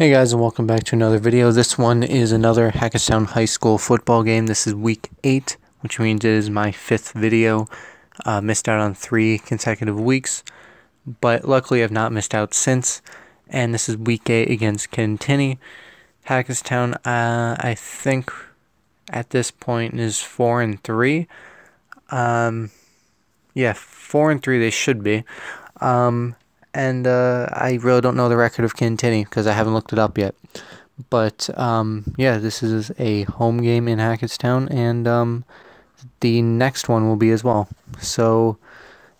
Hey guys and welcome back to another video. This one is another Hackettstown High School football game. This is week 8, which means it is my fifth video. Uh, missed out on three consecutive weeks, but luckily I've not missed out since. And this is week 8 against Kittatinny. Hackettstown, uh, I think at this point is 4 and 3. Um, yeah, 4 and 3 they should be. Um, and uh, I really don't know the record of Kittatinny because I haven't looked it up yet. But um, yeah, this is a home game in Hackettstown, and um, the next one will be as well. So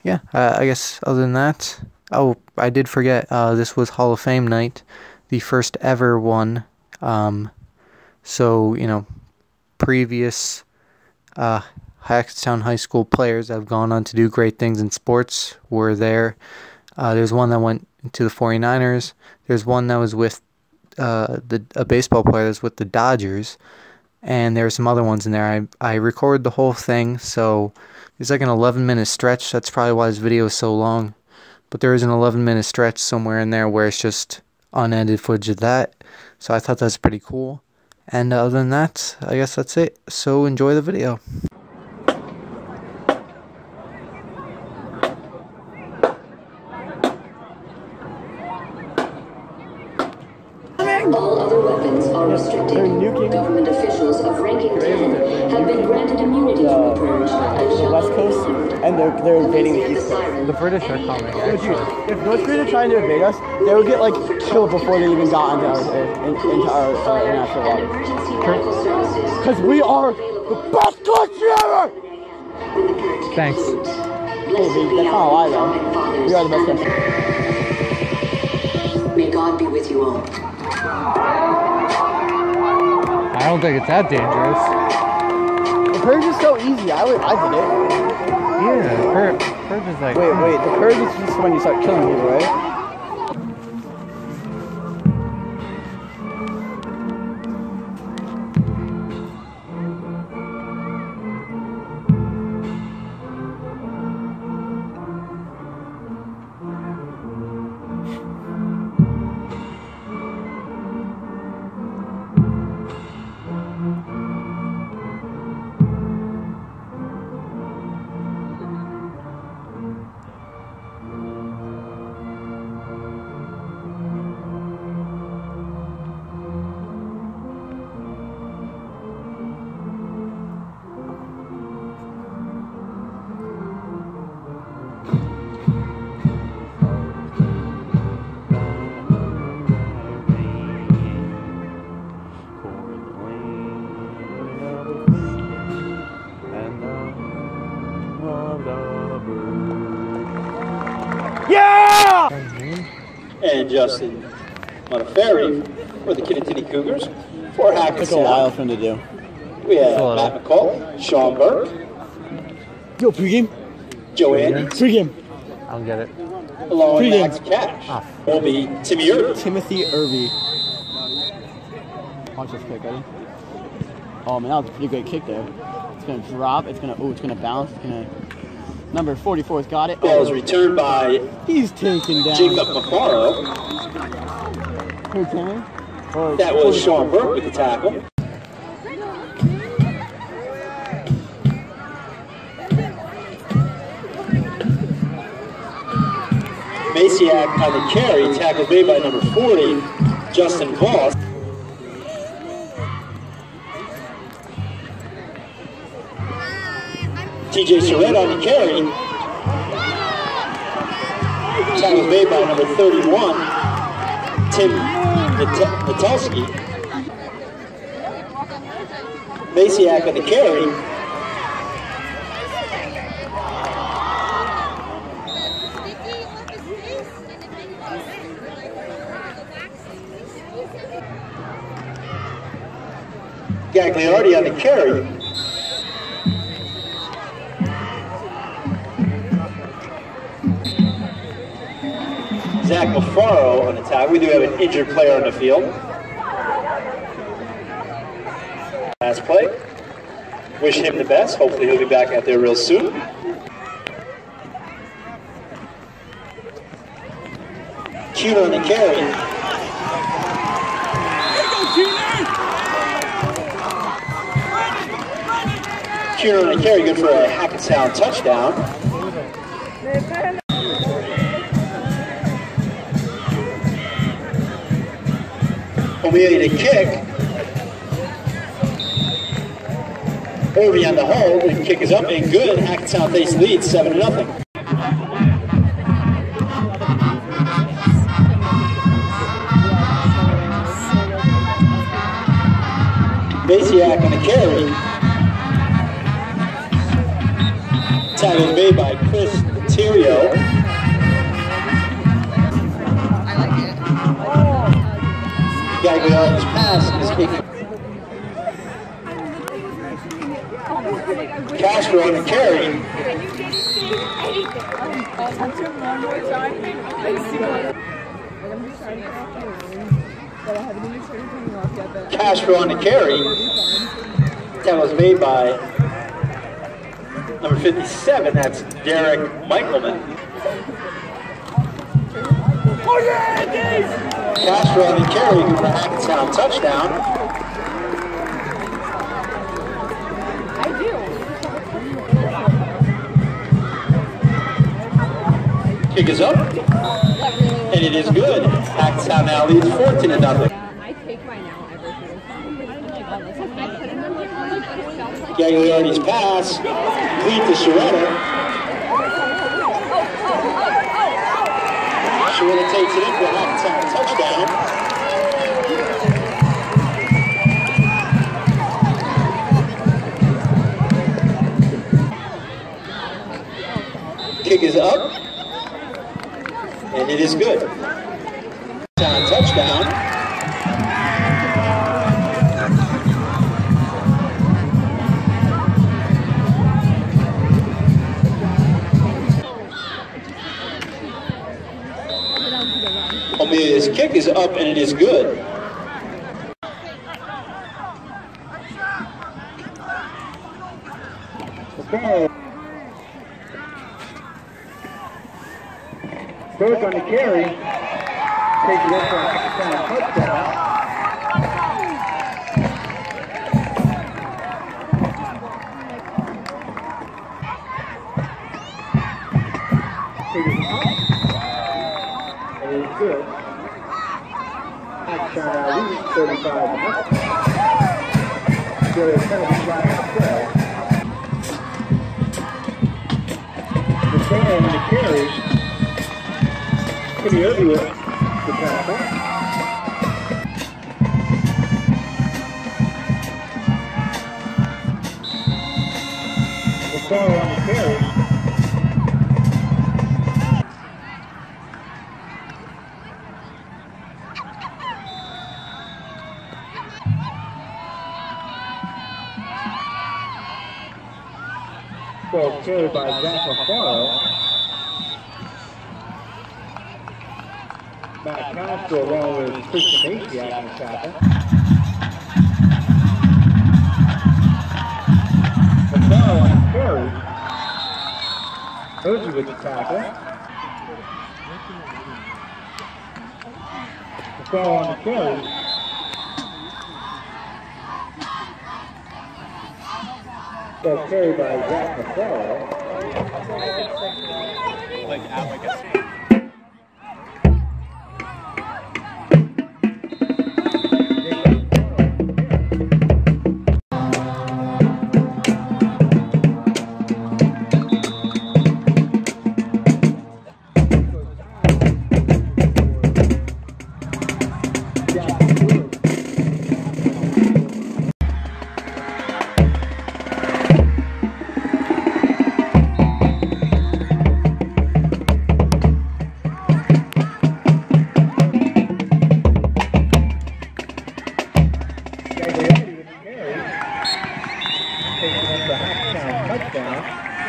yeah, uh, I guess other than that, oh, I did forget. Uh, this was Hall of Fame night, the first ever one. Um, so you know, previous uh, Hackettstown High School players have gone on to do great things in sports were there. Uh, there's one that went to the 49ers. There's one that was with uh, the a baseball player that's with the Dodgers, and there are some other ones in there. I I recorded the whole thing, so it's like an 11 minute stretch. That's probably why this video is so long. But there is an 11 minute stretch somewhere in there where it's just unedited footage of that. So I thought that's pretty cool. And other than that, I guess that's it. So enjoy the video. They're they're invading the East Coast. The British are coming, Dude, if North Korea trying to invade us, they would get like killed before they even got into our in, into our uh, international and water. emergency medical services. Because we are the best country ever. When the purge Thanks. concludes. Hey, Blessed baby, be that's not a our lie founding though. We are the best country. May God be with you all. I don't think it's that dangerous. The purge is so easy. I would, I did it. Yeah, Purge, Purge is like. Wait, wait. The purge is just when you start killing people, right? Justin Monteferi for the Kittatinny Cougars. For Took a while Hackettstown, for him to do. we have Hello. Matt McCall, Sean Burke, Yo, pregame. Joe Andy, Pregame. I'll get it. along with Pregame. Max Cash. Ah. Will be Timmy Irvin. Timothy Irby. Watch this kick, ready? Oh man, that was a pretty great kick there. It's gonna drop. It's gonna. Oh, it's gonna bounce. It's gonna. Number 44's got it. Ball is returned by he's taken down. Jacob Mafaro. That was 44? Sean Burke with the tackle. Maciak on the carry, tackled made by number 40, Justin Voss. TJ Surratt on the carry. Tackle made by number 31, Tim Natelski. Maciak on the carry. Gagliardi on the carry. Zach Alfaro on attack. We do have an injured player on the field. Last play. Wish him the best. Hopefully he'll be back out there real soon. Cute on the carry. Cute on the carry, good for a Hackettstown touchdown. O'Meally to kick. Over on the hold, and kick is up and good. Hackettstown takes lead, 7 0. Basiak on the carry. Tackle made by Chris Terrio. Gagliardi's pass is. Castro on the carry. Castro on the carry. That was made by number 57. That's Derek Michaelman. Oh, Castro on the carry for the Hackettstown touchdown. Kick is up, and it is good. Hackettstown now leads 14 to nothing. I take mine out every single time. I put them in here. Gagliardi's pass, lead to Sharetta. It in for a touchdown. Kick is up, and it is good. Touchdown. Kick is up and it is good. Burke on the carry. Touchdown. Leads 35 to nothing. Still a penalty flag on the play. McCann on the. Pretty the tackle. Castro along with Christian the tackle. McDowell on. Posey with the tackle. On the carry. Carried by Zach McDowell. Cody Bye.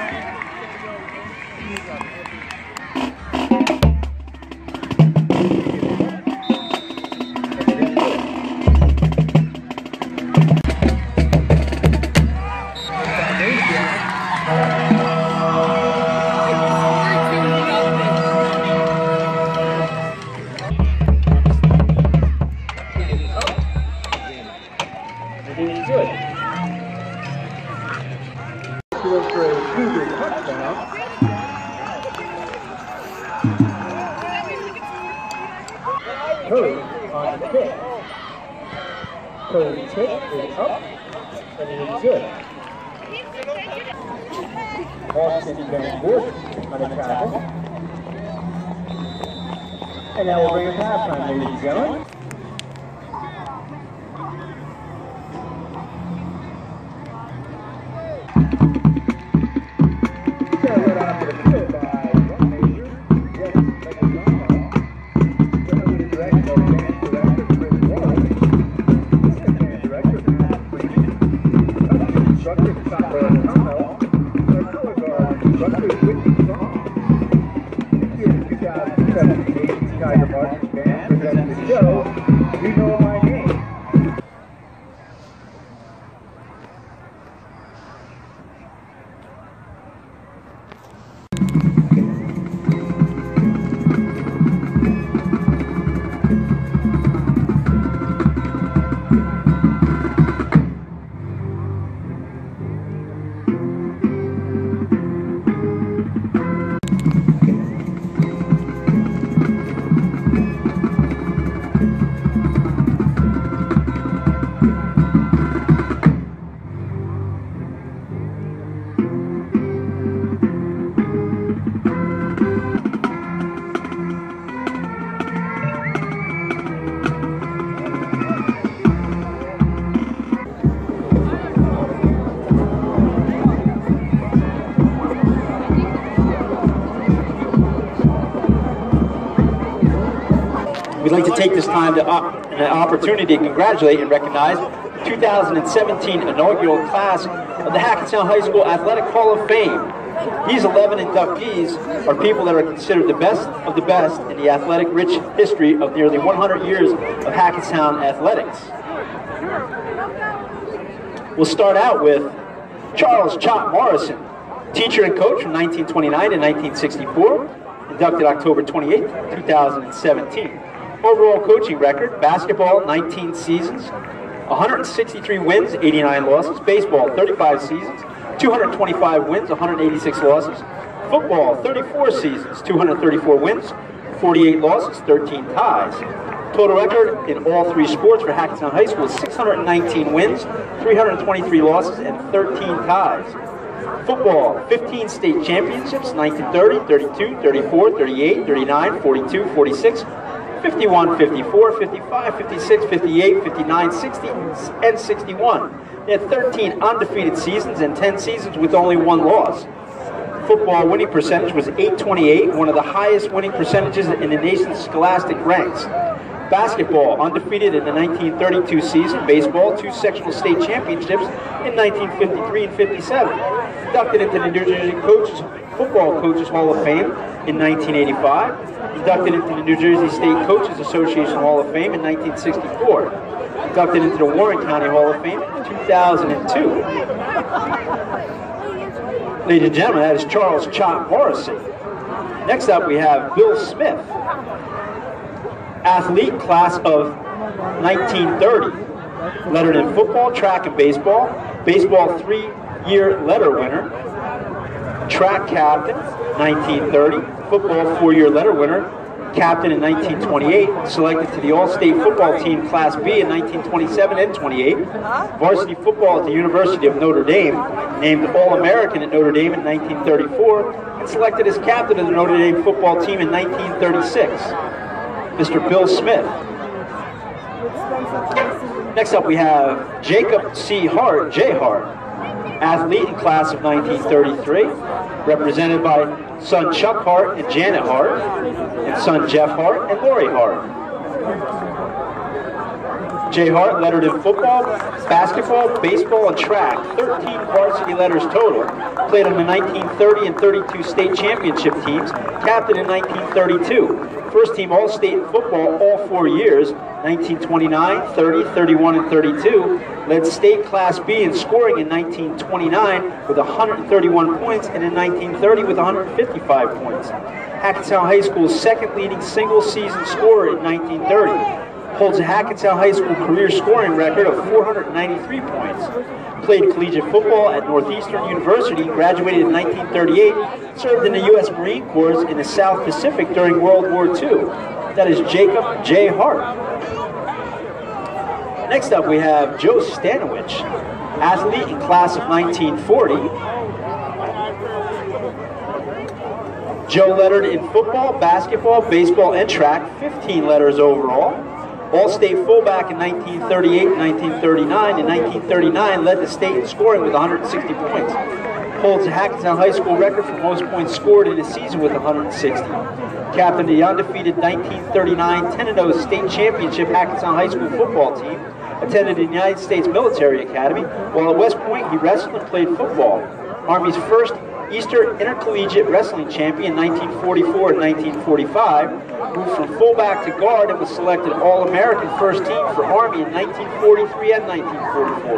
We'd like to take this time to op- an opportunity to congratulate and recognize the 2017 inaugural class of the Hackettstown High School Athletic Hall of Fame. These 11 inductees are people that are considered the best of the best in the athletic rich history of nearly 100 years of Hackettstown athletics. We'll start out with Charles Chot Morrison, teacher and coach from 1929 to 1964, inducted October 28, 2017. Overall coaching record, basketball 19 seasons, 163 wins, 89 losses, baseball 35 seasons, 225 wins, 186 losses, football 34 seasons, 234 wins, 48 losses, 13 ties. Total record in all three sports for Hackettstown High School is 619 wins, 323 losses, and 13 ties. Football, 15 state championships, 1930, 32, 34, 38, 39, 42, 46, 51, 54, 55, 56, 58, 59, 60, and 61. They had 13 undefeated seasons and 10 seasons with only one loss. Football winning percentage was 828, one of the highest winning percentages in the nation's scholastic ranks. Basketball, undefeated in the 1932 season. Baseball, two sectional state championships in 1953 and 57. Inducted into the New Jersey Coaches, Football Coaches Hall of Fame in 1985. Inducted into the New Jersey State Coaches Association Hall of Fame in 1964. Inducted into the Warren County Hall of Fame in 2002. Ladies and gentlemen, that is Charles Chot Morrison. Next up, we have Bill Smith, athlete class of 1930. Lettered in football, track, and baseball. Baseball three-year letter winner. Track captain, 1930. Football four-year letter winner. Captain in 1928. Selected to the All-State football team Class B in 1927 and 28. Varsity football at the University of Notre Dame. Named All-American at Notre Dame in 1934. And selected as captain of the Notre Dame football team in 1936. Mr. Bill Smith. Next up, we have Jacob C. Hart, J. Hart, athlete in class of 1933, represented by son Chuck Hart and Janet Hart, and son Jeff Hart and Lori Hart. Jay Hart lettered in football, basketball, baseball, and track. 13 varsity letters total. Played on the 1930 and 32 state championship teams. Captain in 1932. First team All-State in football all four years. 1929, 30, 31, and 32. Led state Class B in scoring in 1929 with 131 points, and in 1930 with 155 points. Hackettstown High School's second leading single-season scorer in 1930 holds a Hackettstown High School career scoring record of 493 points. Played collegiate football at Northeastern University, graduated in 1938, served in the U.S. Marine Corps in the South Pacific during World War II. That is Jacob J. Hart. Next up, we have Joe Stanowicz, athlete in class of 1940. Joe lettered in football, basketball, baseball, and track, 15 letters overall. All-state fullback in 1938 1939. In 1939, led the state in scoring with 160 points. Holds the Hackettstown High School record for most points scored in a season with 160. Captain the undefeated 1939 10-0 state championship Hackettstown High School football team. Attended the United States Military Academy. While at West Point, he wrestled and played football. Army's first Eastern Intercollegiate Wrestling Champion 1944 and 1945, moved from fullback to guard and was selected All-American First Team for Army in 1943 and 1944.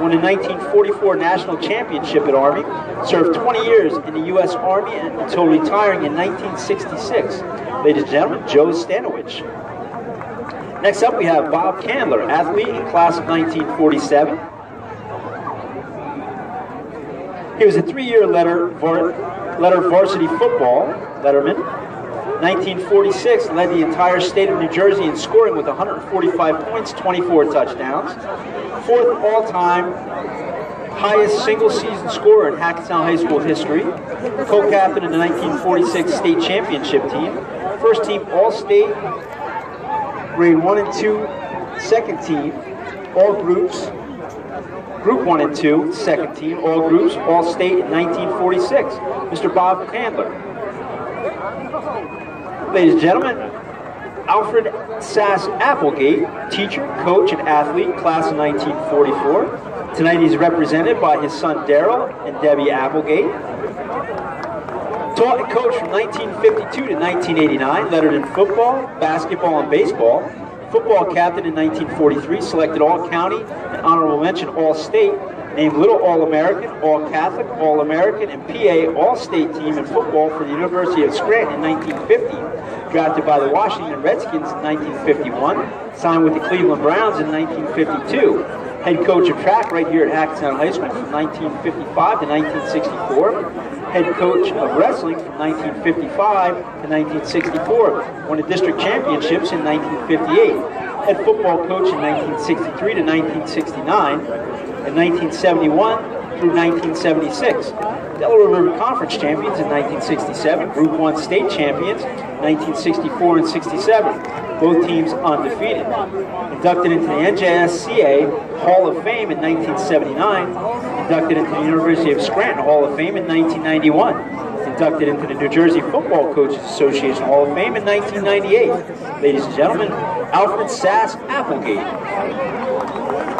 Won a 1944 National Championship at Army, served 20 years in the U.S. Army until retiring in 1966. Ladies and gentlemen, Joe Stanowicz. Next up, we have Bob Candler, athlete in class of 1947. He was a three-year letter, var, letter varsity football letterman. 1946 led the entire state of New Jersey in scoring with 145 points, 24 touchdowns. Fourth all-time highest single-season scorer in Hackettstown High School history. Co-captain of the 1946 state championship team. First team All-State, grade one and two, second team, all groups, Group 1 and 2, second team, all groups, all state in 1946. Mr. Bob Candler. Ladies and gentlemen, Alfred Sass Applegate, teacher, coach, and athlete, class of 1944. Tonight he's represented by his son Daryl and Debbie Applegate. Taught and coached from 1952 to 1989, lettered in football, basketball, and baseball football captain in 1943, selected All-County and honorable mention All-State, named Little All-American, All-Catholic, All-American, and PA All-State team in football for the University of Scranton in 1950. Drafted by the Washington Redskins in 1951, signed with the Cleveland Browns in 1952. Head coach of track right here at Hackettstown High School from 1955 to 1964 head coach of wrestling from 1955 to 1964. Won a district championships in 1958. Head football coach in 1963 to 1969. and 1971 through 1976. Delaware River Conference champions in 1967. Group 1 state champions 1964 and 67. Both teams undefeated. Inducted into the NJSCA Hall of Fame in 1979 inducted into the University of Scranton Hall of Fame in 1991. Inducted into the New Jersey Football Coaches Association Hall of Fame in 1998. Ladies and gentlemen, Alfred Sass Applegate.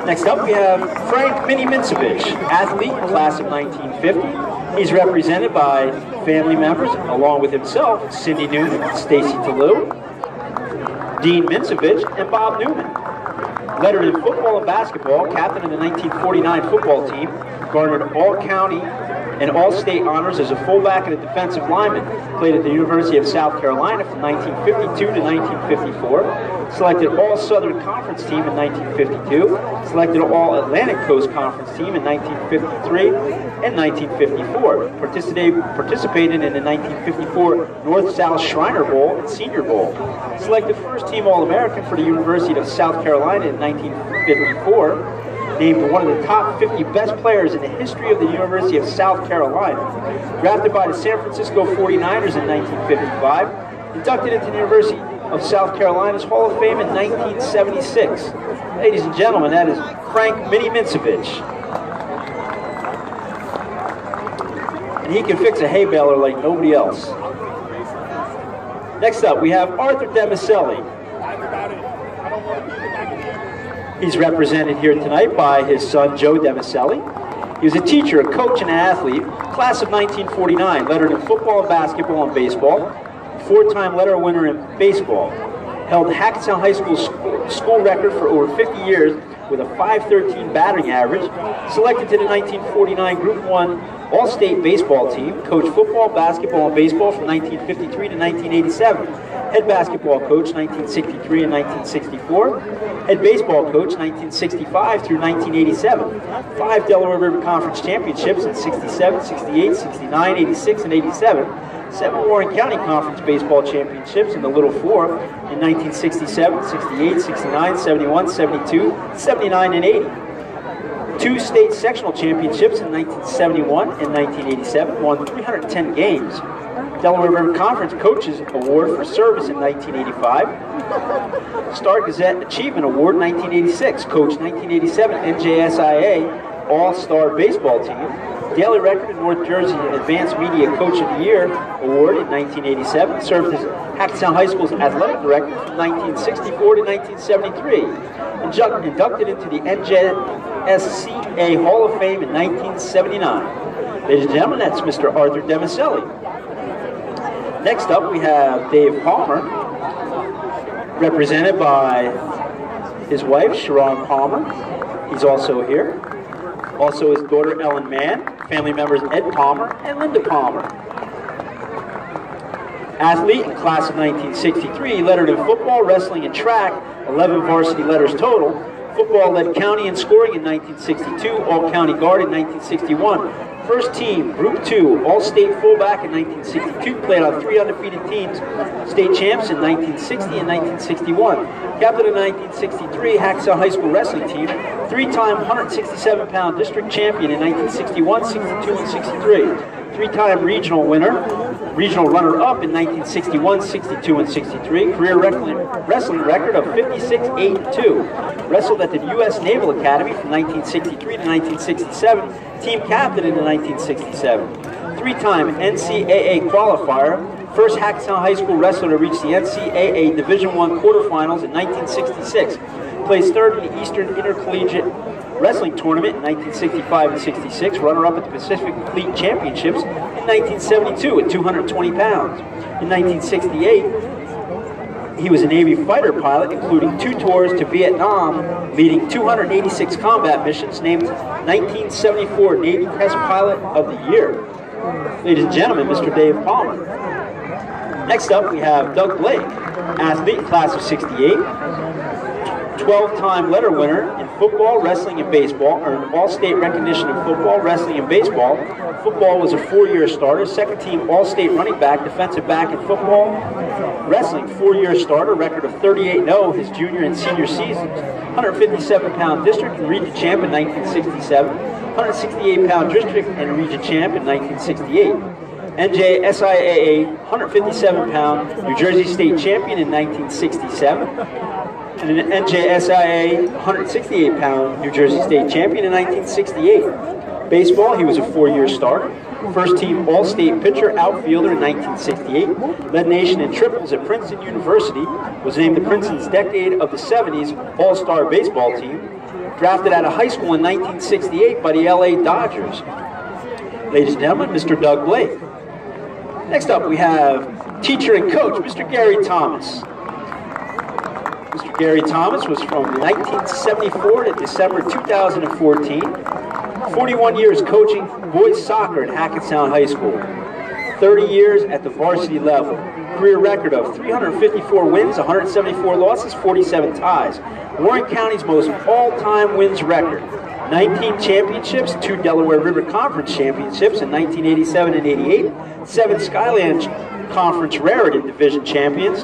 Next up, we have Frank Mini Mincevich, athlete, class of 1950. He's represented by family members, along with himself, Cindy Newman, Stacy Toulouse, Dean Mincevich, and Bob Newman. Lettered in football and basketball, captain of the 1949 football team, garnered all-county and all-state honors as a fullback and a defensive lineman. Played at the University of South Carolina from 1952 to 1954. Selected All-Southern Conference team in 1952. Selected All-Atlantic Coast Conference team in 1953 and 1954. Participated, participated in the 1954 North-South Shriner Bowl and Senior Bowl. Selected first-team All-American for the University of South Carolina in 1954 named one of the top 50 best players in the history of the University of South Carolina. Drafted by the San Francisco 49ers in 1955, inducted into the University of South Carolina's Hall of Fame in 1976. Ladies and gentlemen, that is Frank Mini Mincevich. And he can fix a hay baler like nobody else. Next up, we have Arthur Dimiceli. He's represented here tonight by his son, Joe Dimiceli. He was a teacher, a coach, and an athlete, class of 1949, lettered in football, basketball, and baseball, four-time letter winner in baseball. Held Hackettstown High School school record for over 50 years with a 513 batting average. Selected to the 1949 Group 1 All-State Baseball team. Coached football, basketball, and baseball from 1953 to 1987. Head basketball coach 1963 and 1964. Head baseball coach 1965 through 1987. Five Delaware River Conference championships in 67, 68, 69, 86, and 87 seven Warren County Conference baseball championships in the Little Four in 1967, 68, 69, 71, 72, 79, and 80 two state sectional championships in 1971 and 1987, won 310 games. Delaware River Conference Coaches Award for Service in 1985. Star Gazette Achievement Award 1986, Coach 1987 NJSIAA All-Star Baseball Team. Daily Record in North Jersey Advanced Media Coach of the Year Award in 1987. Served as Hackettstown High School's athletic director from 1964 to 1973. Inju- Inducted into the NJSCA Hall of Fame in 1979. Ladies and gentlemen, that's Mr. Arthur Dimiceli. Next up, we have Dave Palmer, represented by his wife, Sharon Palmer. He's also here. Also his daughter, Ellen Mann, family members Ed Palmer and Linda Palmer. Athlete in class of 1963, lettered in football, wrestling, and track, 11 varsity letters total. Football led county in scoring in 1962, all county guard in 1961. First team, Group 2, All State fullback in 1962, played on three undefeated teams, state champs in 1960 and 1961. Captain of 1963 Hackettstown High School wrestling team, three time 167 pound district champion in 1961, 62, and 63 three-time regional winner, regional runner-up in 1961, 62, and 63. Career wrestling, record of 56-8-2. Wrestled at the U.S. Naval Academy from 1963 to 1967. Team captain in 1967. Three-time NCAA qualifier. First Hackettstown High School wrestler to reach the NCAA Division I quarterfinals in 1966. Placed third in the Eastern Intercollegiate Wrestling Tournament in 1965 and 66, runner-up at the Pacific Fleet Championships in 1972 at 220 pounds. In 1968, he was a Navy fighter pilot, including two tours to Vietnam, leading 286 combat missions, named 1974 Navy Press Pilot of the Year. Ladies and gentlemen, Mr. Dave Palmer. Next up, we have Doug Blake, athlete, class of 68, 12-time letter winner in football, wrestling, and baseball, earned all-state recognition in football, wrestling, and baseball. Football was a four-year starter, second-team all-state running back, defensive back in football. Wrestling, four-year starter, record of 38-0 his junior and senior seasons. 157-pound district and region champ in 1967. 168-pound district and region champ in 1968. NJSIAA 157-pound New Jersey State champion in 1967 and an NJSIAA 168-pound New Jersey State champion in 1968. Baseball, he was a four-year starter. First team All-State pitcher, outfielder in 1968. Led nation in triples at Princeton University. Was named the Princeton's Decade of the 70s All-Star Baseball Team. Drafted out of high school in 1968 by the LA Dodgers. Ladies and gentlemen, Mr. Doug Blake. Next up, we have teacher and coach, Mr. Gary Thomas. Mr. Gary Thomas was from 1974 to December 2014. 41 years coaching boys soccer at Hackettstown High School. 30 years at the varsity level. Career record of 354 wins, 174 losses, 47 ties. Warren County's most all-time wins record. 19 championships, two Delaware River Conference championships in 1987 and 88, seven Skyland Conference Raritan Division champions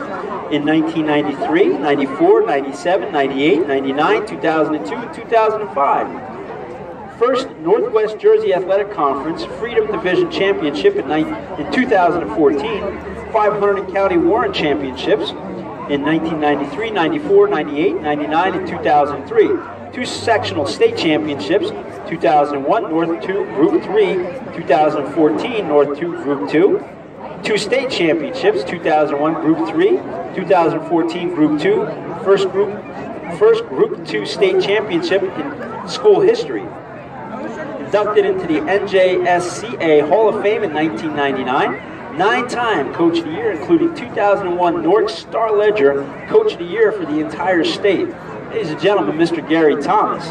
in 1993, 94, 97, 98, 99, 2002, and 2005. First Northwest Jersey Athletic Conference Freedom Division Championship in, in 2014, 500 County Warren Championships in 1993, 94, 98, 99, and 2003. Two sectional state championships, 2001 North 2 Group 3, 2014 North 2 Group 2. Two state championships, 2001 Group 3, 2014 Group 2. First group, first Group 2 state championship in school history. Inducted into the NJSCA Hall of Fame in 1999. Nine-time Coach of the Year, including 2001 North Star Ledger Coach of the Year for the entire state. Ladies and gentlemen, Mr. Gary Thomas.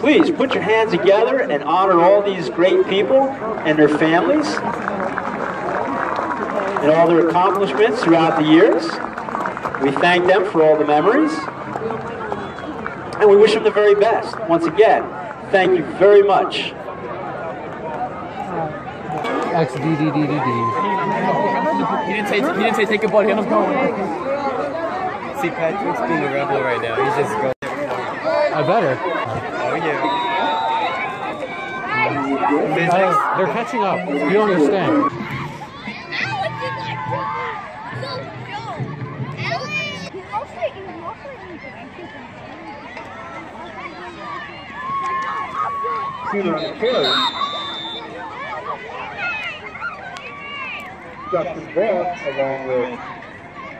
Please put your hands together and honor all these great people and their families and all their accomplishments throughout the years. We thank them for all the memories and we wish them the very best. Once again, thank you very much. X D D D D D. He didn't say he didn't say take a body. I'm going. See, Patrick's being a rebel right now. He's just going. I better. Yeah. I- they're catching up. You don't understand. Shooter on the carry. Justin Voss along with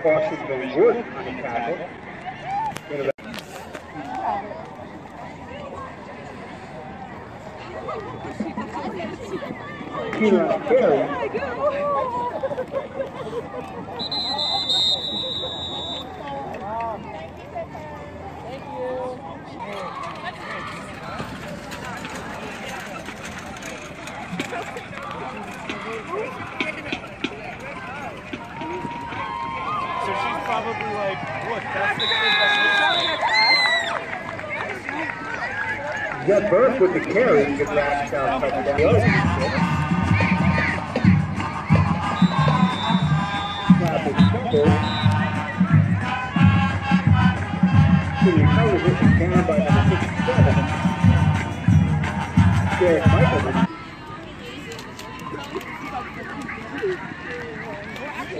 Washington Wood on the tackle. Shooter on the carry. So she's probably like, what? That's the kid Jet Burke with the carry, good last down touchdown.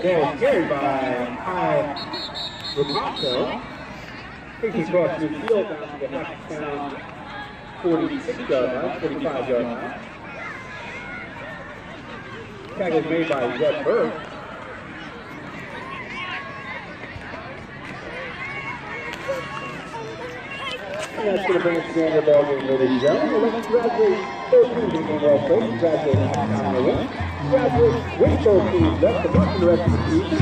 Ball carried by Kyle Roboto. Takes across the field down to the Hackettstown 46 yard line, 45 yard line. Tackle made by Jet Burke. And that's going to bring us to the end of the ball game, ladies and gentlemen. We'd like to congratulate both. In the of the season.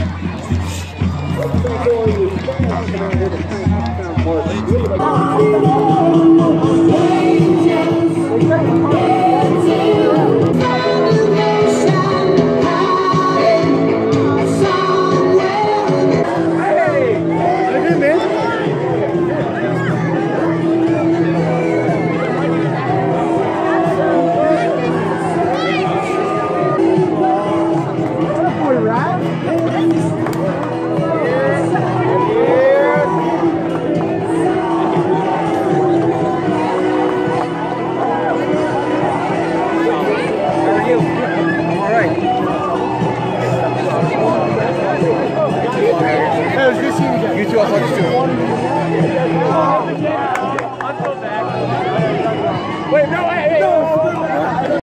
Let's thank all you fans coming out